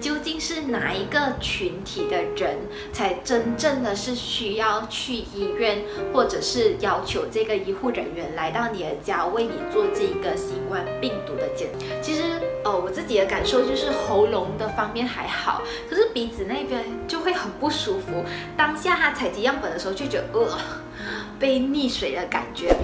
究竟是哪一个群体的人才真正的是需要去医院，或者是要求这个医护人员来到你的家为你做这个新冠病毒的检？其实，呃，我自己的感受就是喉咙的方面还好，可是鼻子那边就会很不舒服。当下他采集样本的时候就觉得，呃，被溺水的感觉。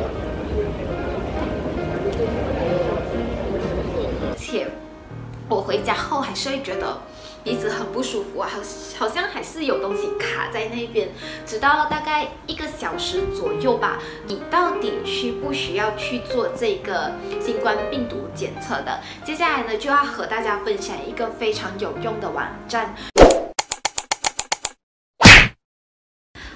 我回家后还是会觉得鼻子很不舒服啊，好好像还是有东西卡在那边。直到大概一个小时左右吧，你到底需不需要去做这个新冠病毒检测的？接下来呢，就要和大家分享一个非常有用的网站。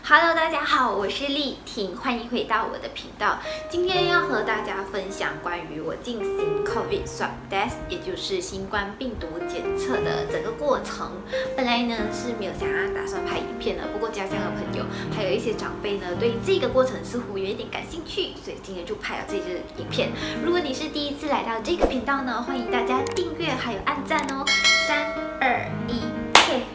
Hello，大家好，我是丽婷，欢迎回到我的频道。今天要和大家分享关于我进行 COVID swab test，也就是新冠病毒检测的整个过程。本来呢是没有想要打算拍影片的，不过家乡的朋友还有一些长辈呢对这个过程似乎有一点感兴趣，所以今天就拍了这支影片。如果你是第一次来到这个频道呢，欢迎大家订阅还有按赞哦。三二一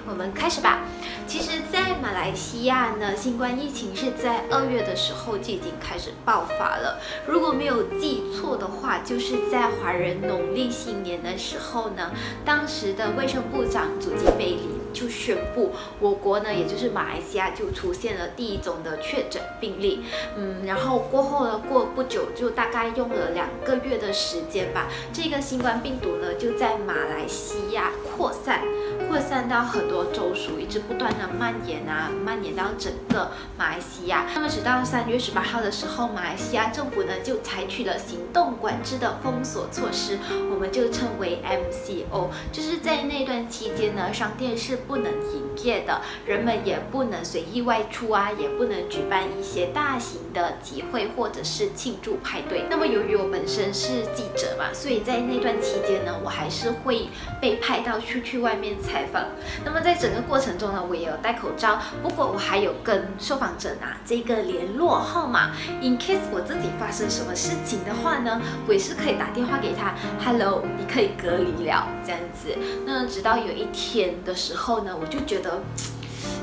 我们开始吧。其实，在马来西亚呢，新冠疫情是在二月的时候就已经开始爆发了。如果没有记错的话，就是在华人农历新年的时候呢，当时的卫生部长祖基菲林就宣布，我国呢，也就是马来西亚就出现了第一宗的确诊病例。嗯，然后过后呢，过不久就大概用了两个月的时间吧，这个新冠病毒呢就在马来西亚扩散。扩散到很多州属，一直不断的蔓延啊，蔓延到整个马来西亚。那么直到三月十八号的时候，马来西亚政府呢就采取了行动管制的封锁措施，我们就称为 MCO。就是在那段期间呢，商店是不能营业的，人们也不能随意外出啊，也不能举办一些大型的集会或者是庆祝派对。那么由于我本身是记者嘛，所以在那段期间呢，我还是会被派到出去外面采。采访，那么在整个过程中呢，我也有戴口罩，不过我还有跟受访者拿这个联络号码，in case 我自己发生什么事情的话呢，我也是可以打电话给他，hello，你可以隔离了。这样子。那直到有一天的时候呢，我就觉得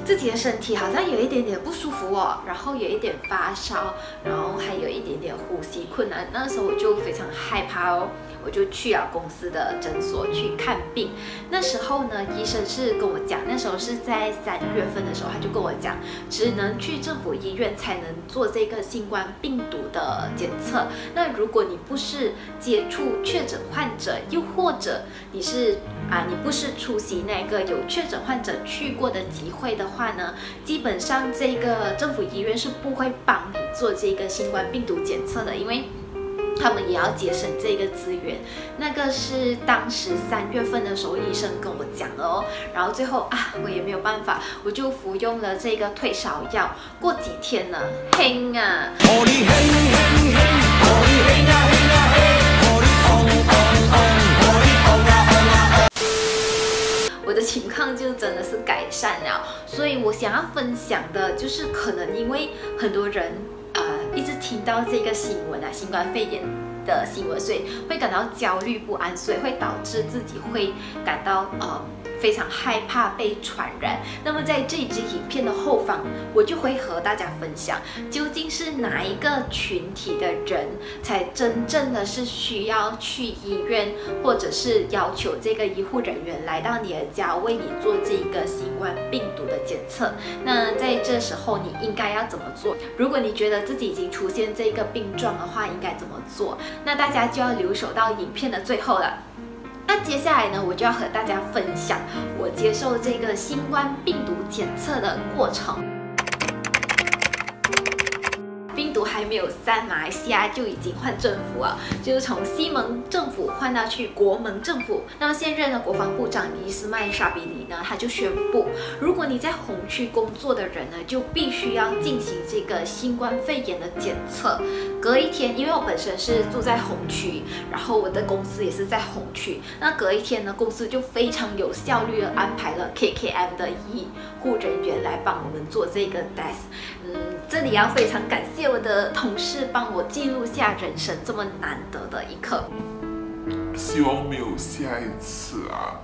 自己的身体好像有一点点不舒服哦，然后有一点发烧，然后还有一点点呼吸困难，那时候我就非常害怕哦。我就去了公司的诊所去看病。那时候呢，医生是跟我讲，那时候是在三月份的时候，他就跟我讲，只能去政府医院才能做这个新冠病毒的检测。那如果你不是接触确诊患者，又或者你是啊，你不是出席那个有确诊患者去过的集会的话话呢，基本上这个政府医院是不会帮你做这个新冠病毒检测的，因为。他们也要节省这个资源，那个是当时三月份的时候医生跟我讲的哦。然后最后啊，我也没有办法，我就服用了这个退烧药。过几天呢，嘿啊！的情况就真的是改善了。所以我想要分享的就是，可能因为很多人啊。一直听到这个新闻啊，新冠肺炎的新闻，所以会感到焦虑不安，所以会导致自己会感到呃。非常害怕被传染。那么在这支影片的后方，我就会和大家分享，究竟是哪一个群体的人才真正的是需要去医院，或者是要求这个医护人员来到你的家为你做这个新冠病毒的检测。那在这时候你应该要怎么做？如果你觉得自己已经出现这个病状的话，应该怎么做？那大家就要留守到影片的最后了。接下来呢，我就要和大家分享我接受这个新冠病毒检测的过程。都还没有散，马来西亚就已经换政府了，就是从西蒙政府换到去国盟政府。那么现任的国防部长伊斯麦沙比里呢，他就宣布，如果你在红区工作的人呢，就必须要进行这个新冠肺炎的检测。隔一天，因为我本身是住在红区，然后我的公司也是在红区，那隔一天呢，公司就非常有效率的安排了 KKM 的医护人员来帮我们做这个 test。嗯，这里要非常感谢我的同事帮我记录下人生这么难得的一刻。希望没有下一次啊。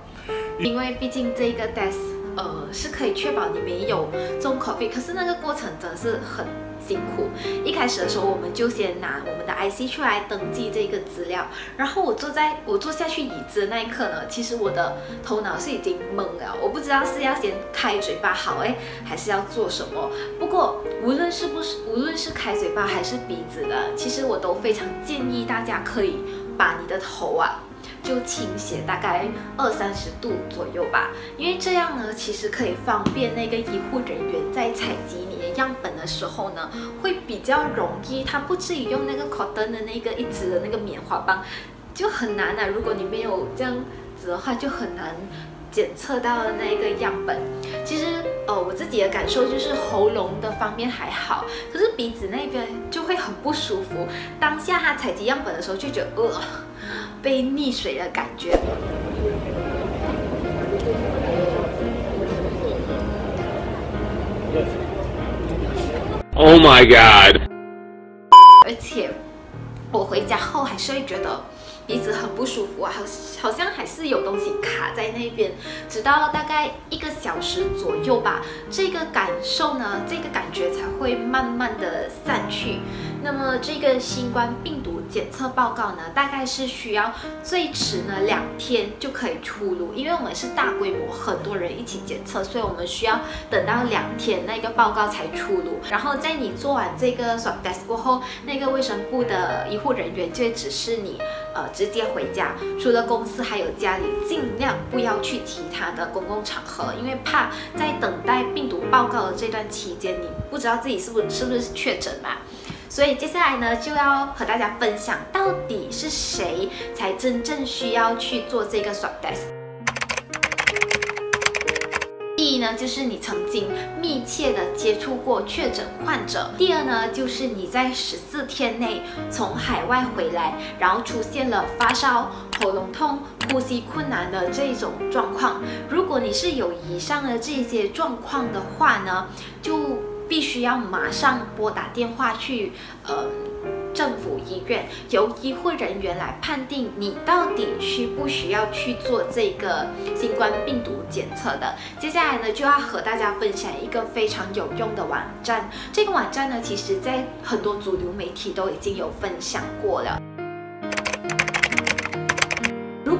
因为毕竟这个 test 呃是可以确保你没有中 COVID，可是那个过程真的是很。辛苦，一开始的时候我们就先拿我们的 IC 出来登记这个资料，然后我坐在我坐下去椅子的那一刻呢，其实我的头脑是已经懵了，我不知道是要先开嘴巴好哎，还是要做什么。不过无论是不是无论是开嘴巴还是鼻子的，其实我都非常建议大家可以把你的头啊。就倾斜大概二三十度左右吧，因为这样呢，其实可以方便那个医护人员在采集你的样本的时候呢，会比较容易，他不至于用那个 cotton 的那个一支的那个棉花棒，就很难啊。如果你没有这样子的话，就很难检测到那个样本。其实，呃，我自己的感受就是喉咙的方面还好，可是鼻子那边就会很不舒服。当下他采集样本的时候，就觉得呃。被溺水的感觉。Oh my god！而且我回家后还是会觉得鼻子很不舒服啊，好好像还是有东西卡在那边。直到大概一个小时左右吧，这个感受呢，这个感觉才会慢慢的散去。那么这个新冠病毒检测报告呢，大概是需要最迟呢两天就可以出炉，因为我们是大规模很多人一起检测，所以我们需要等到两天那个报告才出炉。然后在你做完这个 swab test 过后，那个卫生部的医护人员就会指示你，呃，直接回家，除了公司还有家里，尽量不要去其他的公共场合，因为怕在等待病毒报告的这段期间，你不知道自己是不是是不是确诊嘛。所以接下来呢，就要和大家分享，到底是谁才真正需要去做这个 swab test。第一呢，就是你曾经密切的接触过确诊患者；第二呢，就是你在十四天内从海外回来，然后出现了发烧、喉咙痛、呼吸困难的这种状况。如果你是有以上的这些状况的话呢，就。必须要马上拨打电话去，呃，政府医院，由医护人员来判定你到底需不需要去做这个新冠病毒检测的。接下来呢，就要和大家分享一个非常有用的网站。这个网站呢，其实在很多主流媒体都已经有分享过了。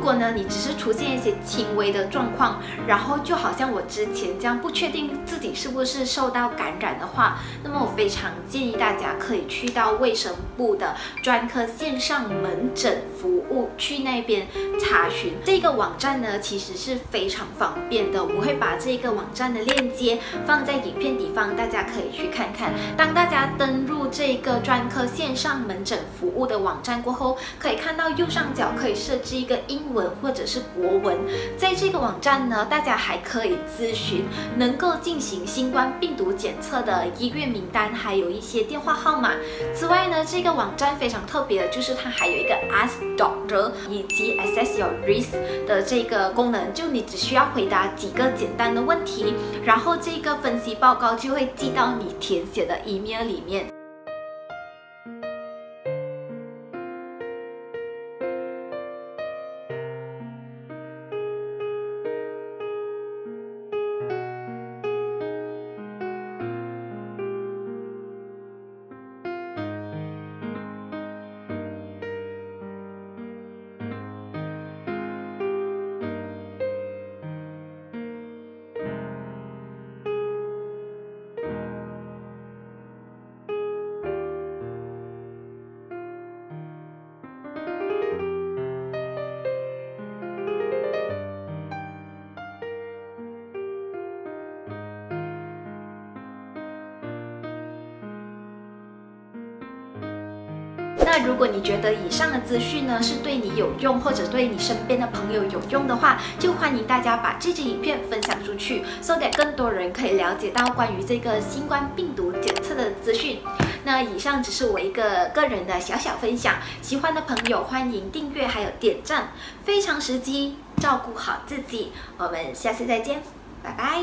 如果呢，你只是出现一些轻微的状况，然后就好像我之前这样不确定自己是不是受到感染的话，那么我非常建议大家可以去到卫生部的专科线上门诊服务去那边查询。这个网站呢，其实是非常方便的，我会把这个网站的链接放在影片底方，大家可以去看看。当大家登录这个专科线上门诊服务的网站过后，可以看到右上角可以设置一个英。文或者是国文，在这个网站呢，大家还可以咨询能够进行新冠病毒检测的医院名单，还有一些电话号码。此外呢，这个网站非常特别的就是它还有一个 Ask Doctor 以及 Assess Your Risk 的这个功能，就你只需要回答几个简单的问题，然后这个分析报告就会寄到你填写的 email 里面。那如果你觉得以上的资讯呢是对你有用，或者对你身边的朋友有用的话，就欢迎大家把这支影片分享出去，送给更多人可以了解到关于这个新冠病毒检测的资讯。那以上只是我一个个人的小小分享，喜欢的朋友欢迎订阅还有点赞，非常时机，照顾好自己，我们下次再见，拜拜。